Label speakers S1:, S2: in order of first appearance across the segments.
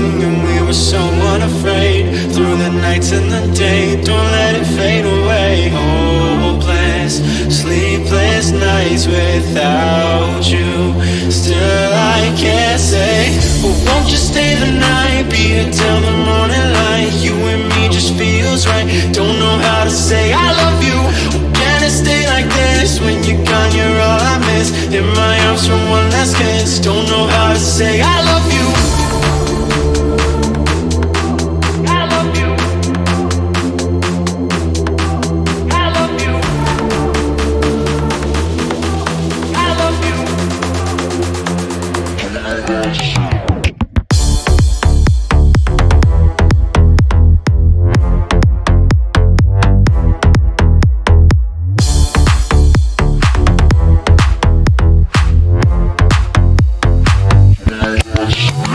S1: young and we were so unafraid Through the nights and the day, don't let it fade away. Hopeless, sleepless nights without you. Still I can't say Well won't you stay the night, be here till the morning light You and me just feels right, don't know how to say I love you. Can it stay like this, when you're gone you're all I miss. In my arms from one last kiss, don't know how to say I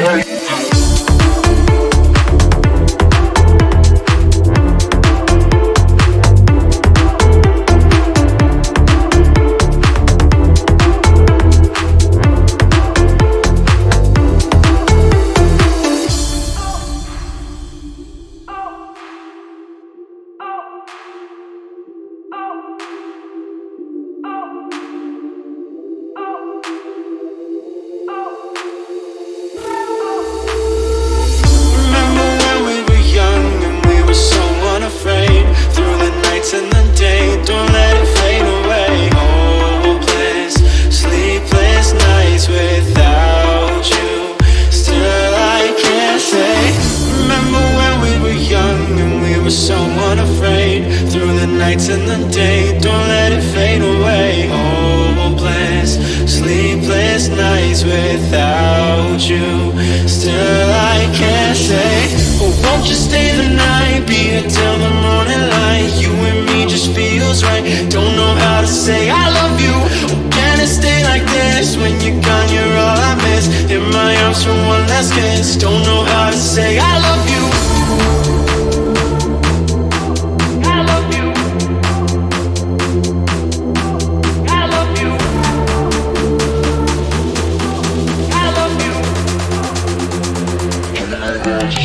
S1: Remember nights and the day, don't let it fade away. Hopeless, sleepless nights without you. Still I can't say. But won't you stay the night? Be here till the morning light. You and me just feels right. Don't know how to say I love you. Oh, Can it stay like this? When you're gone you're all I miss. In my arms for one last kiss. Don't know how to say I love Good.